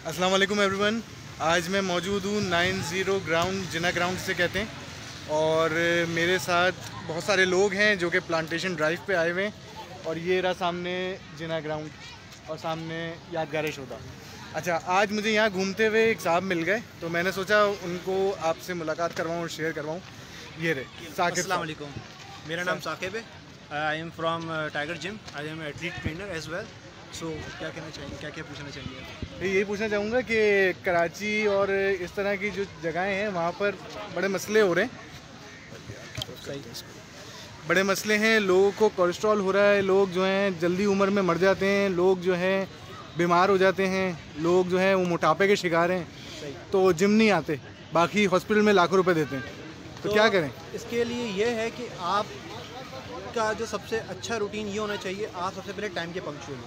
अस्सलाम वालेकुम एवरीवन। आज मैं मौजूद हूँ nine zero ground, Jinnah ground से कहते हैं। और मेरे साथ बहुत सारे लोग हैं जो कि प्लांटेशन ड्राइव पे आए हुए हैं। और ये रहा सामने जिना ग्राउंड और सामने यादगार शोदा अच्छा आज मुझे यहाँ घूमते हुए एक साहब मिल गए तो मैंने सोचा उनको आपसे मुलाकात करवाऊँ और शेयर करवाऊँ। ये रहे, साकिब मेरा नाम साकिब है। I am from Tiger gym I am athlete trainer as well so क्या कहना चाहिए क्या क्या पूछना चाहिए यही पूछना चाहूँगा कि कराची और इस तरह की जो जगहें हैं वहाँ पर बड़े मसले हो रहे हैं। बड़े मसले हैं लोगों को कोलेस्ट्रॉल हो रहा है लोग जो हैं जल्दी उम्र में मर जाते हैं लोग जो हैं बीमार हो जाते हैं लोग जो हैं वो मोटापे के शिकार हैं। तो जिम नहीं आते बाकी हॉस्पिटल में लाखों रुपए देते हैं। तो, तो क्या करें? इसके लिए ये है कि आप का जो सबसे अच्छा रूटीन ये होना चाहिए आप सबसे पहले टाइम के पंक्चुअल।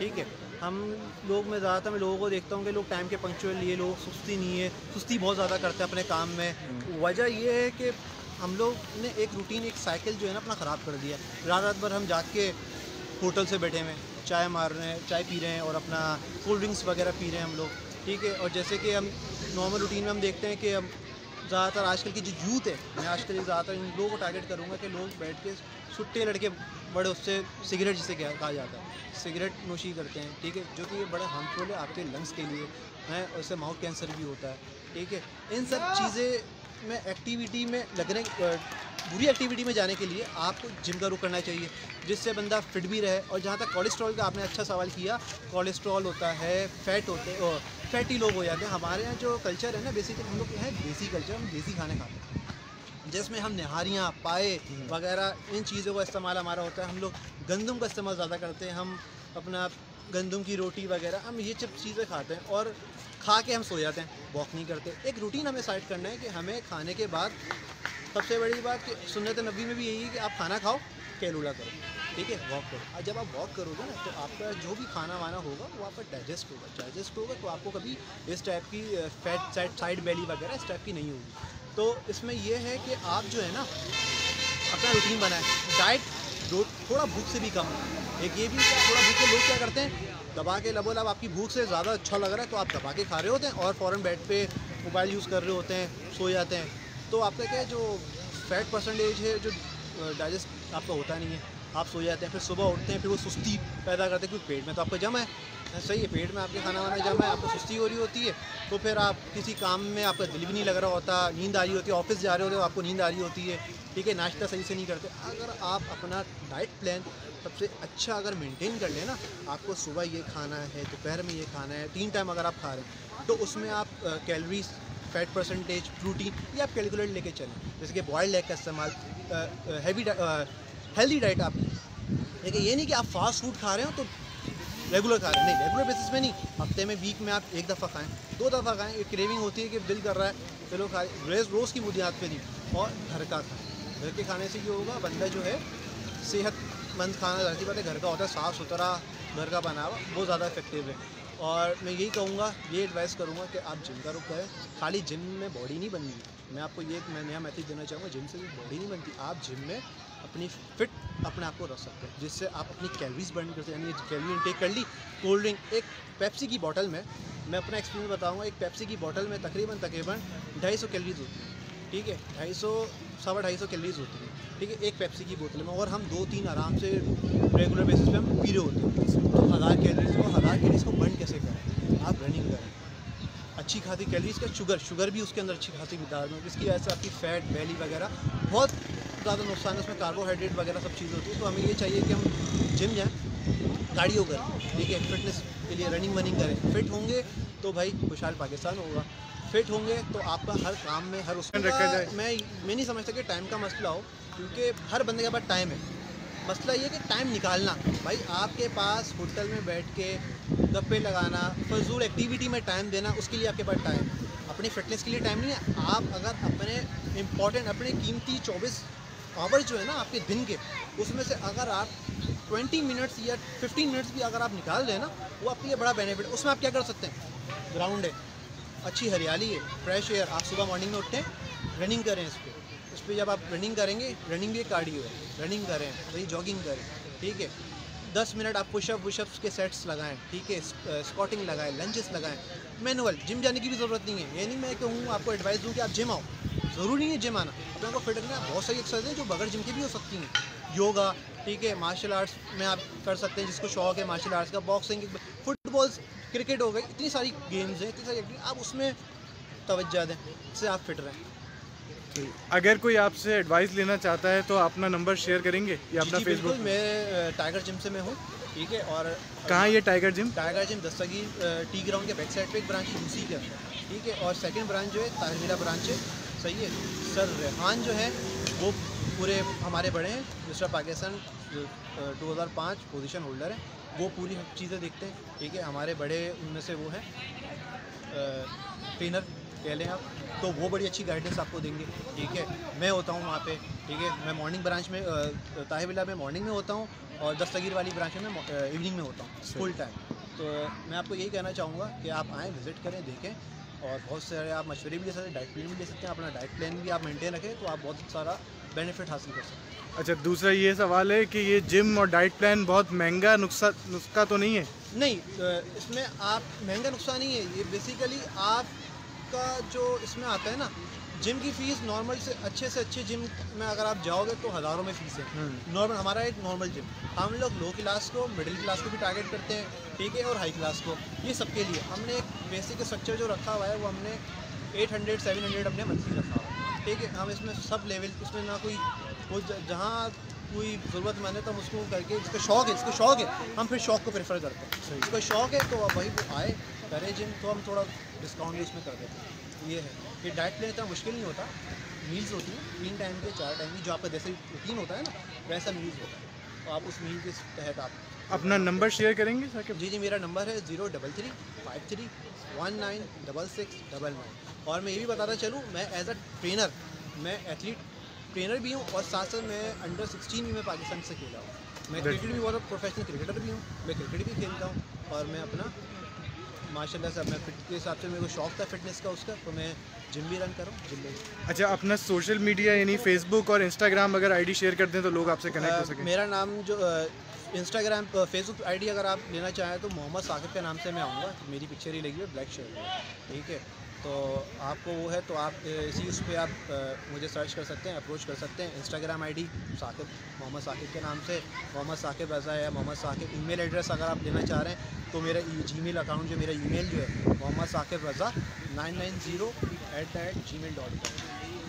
ठीक है। हम लोग मैं ज़्यादातर मैं लोगों को देखता हूँ कि लोग टाइम के पंक्चुअल लिए लोग सुस्ती नहीं है सुस्ती बहुत ज़्यादा करते हैं अपने काम में। वजह ये है कि हम लोग ने एक रूटीन एक साइकिल जो है ना अपना ख़राब कर दिया। रात रात भर हम जाके होटल से बैठे हुए चाय मार रहे हैं चाय पी रहे हैं और अपना कोल्ड ड्रिंक्स वगैरह पी रहे हैं हम लोग ठीक है। और जैसे कि हम नॉर्मल रूटीन में हम देखते हैं कि हम ज़्यादातर आजकल की जो यूथ है मैं आजकल ज़्यादातर इन लोगों को टारगेट करूँगा कि लोग बैठ के छुट्टे लड़के बड़े उससे सिगरेट जिसे कहा जाता है सिगरेट नोशी करते हैं ठीक है? जो कि ये बड़ा हार्मफुल है आपके लंग्स के लिए है? उससे माउथ कैंसर भी होता है ठीक है? इन सब चीज़ें में एक्टिविटी में लगने बुरी एक्टिविटी में जाने के लिए आपको जिम का रुख करना चाहिए जिससे बंदा फिट भी रहे। और जहाँ तक कोलेस्ट्रॉल का आपने अच्छा सवाल किया कोलेस्ट्रॉल होता है फैट होते फैटी लोग हो जाते हैं। हमारे यहाँ जो कल्चर है ना बेसिकली हम लोग हैं देसी कल्चर हम देसी खाने खाते हैं। जिसमें हम नहारियाँ, पाए वगैरह, इन चीज़ों का इस्तेमाल हमारा होता है। हम लोग गंदम का इस्तेमाल ज़्यादा करते हैं। हम अपना गंदम की रोटी वगैरह, हम ये सब चीज़ें खाते हैं और खा के हम सो जाते हैं। वॉक नहीं करते। एक रूटीन हमें साइड करना है कि हमें खाने के बाद सबसे बड़ी बात कि सुन्नत नबी में भी यही है कि आप खाना खाओ, कैलूला करो, ठीक है? वॉक करो। और जब आप वॉक करोगे ना तो आपका जो भी खाना वाना होगा, वो आपका डाइजेस्ट होगा। डाइजेस्ट होगा तो आपको कभी इस टाइप की फैट साइड साइड बेली वगैरह इस टाइप की नहीं होगी। तो इसमें यह है कि आप जो है ना, अपना रूटीन बनाएँ। डाइट थोड़ा भूख से भी कम। एक ये भी थोड़ा भूख के लोग क्या करते हैं? दबा के लबो लब आपकी भूख से ज़्यादा अच्छा लग रहा है तो आप दबा के खा रहे होते हैं और फ़ौरन बेड पे मोबाइल यूज़ कर रहे होते हैं, सो जाते हैं। तो आपका क्या जो फैट परसेंटेज है, जो डाइजेस्ट आपका होता नहीं है, आप सो जाते हैं, फिर सुबह उठते हैं, फिर वो सुस्ती पैदा करते हैं, क्योंकि पेट में तो आपका जमा है। सही है, पेट में आपके खाना वाना जमा है, आपको सुस्ती हो रही होती है तो फिर आप किसी काम में आपका दिल भी नहीं लग रहा होता, नींद आ रही होती है, ऑफ़िस जा रहे होते हो, आपको नींद आ रही होती है, ठीक है, नाश्ता सही से नहीं करते। अगर आप अपना डाइट प्लान सबसे अच्छा अगर मेंटेन कर लें ना, आपको सुबह ये खाना है, दोपहर में ये खाना है, तीन टाइम अगर आप खा रहे हैं तो उसमें आप कैलरीज फैट परसेंटेज प्रोटीन ये आप कैलकुलेट लेके चलें। जैसे कि बॉयल्ड एग का इस्तेमाल हैवी हेल्दी डाइट आप देखिए ये नहीं कि आप फास्ट फ़ूड खा रहे हो तो रेगुलर खा रहे हैं। नहीं रेगुलर बेसिस में नहीं। हफ़्ते में वीक में आप एक दफ़ा खाएँ, दो दफ़ा खाएँ, एक क्रेविंग होती है कि दिल कर रहा है, चलो खा रोज़ रोज़ की बुनियाद पर नहीं, और घर का खाएँ। घर के खाने से ये होगा, बंदा जो है, सेहतमंद खाना जाती बात है, घर का होता है, साफ़ सुथरा घर का बना हुआ बहुत ज़्यादा इफ़ेक्टिव है। और मैं यही कहूँगा, ये एडवाइस करूँगा कि आप जिम का रुख करें। खाली जिम में बॉडी नहीं बनती मैं आपको ये, मैं नया मैसेज देना चाहूँगा जिम से बॉडी नहीं बनती। आप जिम में अपनी फिट अपने आप को रख सकते हैं, जिससे आप अपनी कैलरीज बर्न कर सकते हैं, यानी कैलरी इनटेक कर ली कोल्ड ड्रिंक एक पेप्सी की बॉटल में, मैं अपना एक्सपीरियंस बताऊँगा, एक पेप्सी की बॉटल में तकरीबन तकरीबन ढाई सौ कैलरीज होती है, ठीक है? ढाई सौ, सवा ढाई सौ कैलरीज होती है, ठीक है? एक पेप्सी की बोतल में, और हम दो तीन आराम से रेगुलर बेसिस पे हम पी रहे होते हैं। तो हज़ार कैलरीज को, हज़ार कैलरीज को बर्न कैसे करें? आप रनिंग करें। अच्छी खासी कैलरीज का शुगर शुगर भी उसके अंदर अच्छी खासी मिदार में इसकी वजह से आपकी फ़ैट बैली वगैरह बहुत ज़्यादा नुकसान है उसमें कार्बोहाइड्रेट वगैरह सब चीज़ होती है तो हमें ये चाहिए कि हम जिम जाएँ गाड़ियों करें ठीक है फिटनेस के लिए रनिंग वनिंग करें। फिट होंगे तो भाई खुशहाल पाकिस्तान होगा। फिट होंगे तो आपका हर काम में हर उसमें रखा जाए। मैं मैं नहीं समझता कि टाइम का मसला हो क्योंकि हर बंदे के पास टाइम है। मसला ये कि टाइम निकालना। भाई आपके पास होटल में बैठ के गप्पे लगाना फजूल एक्टिविटी में टाइम देना उसके लिए आपके पास टाइम अपनी फिटनेस के लिए टाइम नहीं है। आप अगर अपने इंपॉर्टेंट अपने कीमती चौबीस आवर जो है ना आपके दिन के, उसमें से अगर आप 20 मिनट्स या 15 मिनट्स भी अगर आप निकाल दें ना, वो आपके लिए बड़ा बेनिफिट है। उसमें आप क्या कर सकते हैं? ग्राउंड है, अच्छी हरियाली है फ्रेश एयर आप सुबह मॉर्निंग में उठें रनिंग करें इस पर उस पर जब आप रनिंग करेंगे रनिंग भी कार्डियो है रनिंग करें, वही जॉगिंग करें, ठीक है? दस मिनट आप पुशअप वुशअप्स के सेट्स लगाएँ, ठीक है? स्कॉटिंग लगाएँ लंजेस लगाएँ। मैनुअल जिम जाने की भी ज़रूरत नहीं है। ये नहीं मैं कहूँ, आपको एडवाइस दूँ कि आप जिम आओ। ज़रूरी नहीं है जिम आना। अपने को फिट रखना बहुत सारी एक्सरसाइज हैं जो बगैर जिम की भी हो सकती हैं। योगा ठीक है मार्शल आर्ट्स में आप कर सकते हैं जिसको शौक है मार्शल आर्ट्स का बॉक्सिंग फुटबॉल क्रिकेट हो गई इतनी सारी गेम्स हैं इतनी सारी आप उसमें तवज्जो दें इससे आप फिट रहें। अगर कोई आपसे एडवाइस लेना चाहता है तो अपना नंबर शेयर करेंगे या अपना फेसबुक मैं टाइगर जिम से मैं हूँ ठीक है और कहाँ ये Tiger gym Tiger gym Dastagir T ground के बैक साइड पे एक ब्रांच है उसी के अंदर ठीक है और सेकंड ब्रांच जो है तारमिला ब्रांच है। सही है। सर रेहान जो है वो पूरे हमारे बड़े हैं। मिस्टर पाकिस्तान टू हज़ार पाँच पोजिशन होल्डर हैं। वो पूरी चीज़ें देखते हैं ठीक है? हमारे बड़े उनमें से वो हैं। ट्रेनर कह लें आप। तो वो बड़ी अच्छी गाइडेंस आपको देंगे ठीक है? मैं होता हूँ वहाँ पे ठीक है? मैं मॉर्निंग ब्रांच में ताहिबिला में मॉर्निंग में होता हूँ और दस्तगीर वाली ब्रांच में इवनिंग में होता हूँ फुल टाइम तो मैं आपको यही कहना चाहूँगा कि आप आएँ विज़िट करें देखें। और बहुत सारे आप मशवरे भी ले सकते हैं डाइट प्लान भी ले सकते हैं अपना डाइट प्लान भी आप मेंटेन रखें तो आप बहुत सारा बेनिफिट हासिल कर सकते हैं। अच्छा दूसरा ये सवाल है कि ये जिम और डाइट प्लान बहुत महँगा नुस्खा नुस्खा तो नहीं है? नहीं इसमें आप महँगा नुस्खा नहीं है ये बेसिकली आपका जो इसमें आता है ना जिम की फ़ीस नॉर्मल से अच्छे से अच्छे जिम में अगर आप जाओगे तो हज़ारों में फ़ीस है। नॉर्मल हमारा एक नॉर्मल जिम हम लोग लो क्लास को मिडिल क्लास को भी टारगेट करते हैं ठीक है और हाई क्लास को। ये सबके लिए। हमने एक बेसिक स्ट्रक्चर जो रखा हुआ है वो हमने 800 700 अपने मंथली रखा हुआ है। ठीक है हम इसमें सब लेवल इसमें ना कोई वो जहाँ कोई ज़रूरतमंद है तो हम उसको करके जिसका शौक है जिसका शौक है। हम फिर शौक को प्रेफर करते हैं। जिसका शौक है तो वही वो आए करे जिम तो हम थोड़ा डिस्काउंट भी इसमें कर देते हैं। ये है। कि डाइट प्लान इतना मुश्किल नहीं होता। मील्स होती हैं तीन टाइम के चार टाइम की जो आपका जैसे रूटीन होता है ना वैसा मील्स होता है। तो आप उस मील के तहत आप अपना नंबर शेयर करेंगे साकिब? जी जी मेरा नंबर है zero double three five three one nine double six double nine और मैं ये भी बताता चलूँ मैं एज अ ट्रेनर मैं एथलीट ट्रेनर भी हूँ और साथ साथ मैं अंडर सिक्सटीन भी मैं पाकिस्तान से खेला हूँ। मैं क्रिकेट भी बहुत प्रोफेशनल क्रिकेटर भी हूँ मैं क्रिकेट भी खेलता हूँ और मैं अपना माशाल्लाह से मैं फिट के हिसाब से मेरे को शौक था फिटनेस का उसका तो मैं जिम भी रन करूँ जिम में। अच्छा अपना सोशल मीडिया यानी फेसबुक और इंस्टाग्राम अगर आईडी शेयर कर दें तो लोग आपसे कनेक्ट हो सकें। मेरा नाम जो इंस्टाग्राम फेसबुक आईडी अगर आप लेना चाहें तो मोहम्मद साकिब के नाम से मैं आऊँगा मेरी पिक्चर ही लगी है ब्लैक शर्ट ठीक है? तो आपको वो है तो आप इसी उस पर आप मुझे सर्च कर सकते हैं अप्रोच कर सकते हैं। इंस्टाग्राम आईडी साकिब मोहम्मद साकिब के नाम से मोहम्मद साकिब रज़ा है मोहम्मद साकिब ईमेल एड्रेस अगर आप लेना चाह रहे हैं तो मेरा जी मेल अकाउंट जो मेरा ईमेल जो है Mohammad Saqib Raza nine nine zero at the at Gmail dot com.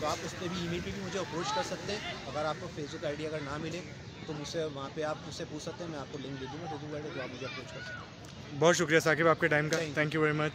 तो आप उस पर भी ईमेल पे भी मुझे अप्रोच कर सकते हैं। अगर आपको फेसबुक आईडी अगर ना मिले तो मुझसे वहाँ पे आप मुझसे पूछ सकते हैं मैं आपको लिंक दे दूँगा फेसबुक आईडी तो आप मुझे अप्रोच कर सकते हैं। बहुत शुक्रिया साकिब आपके टाइम का। Thank you very much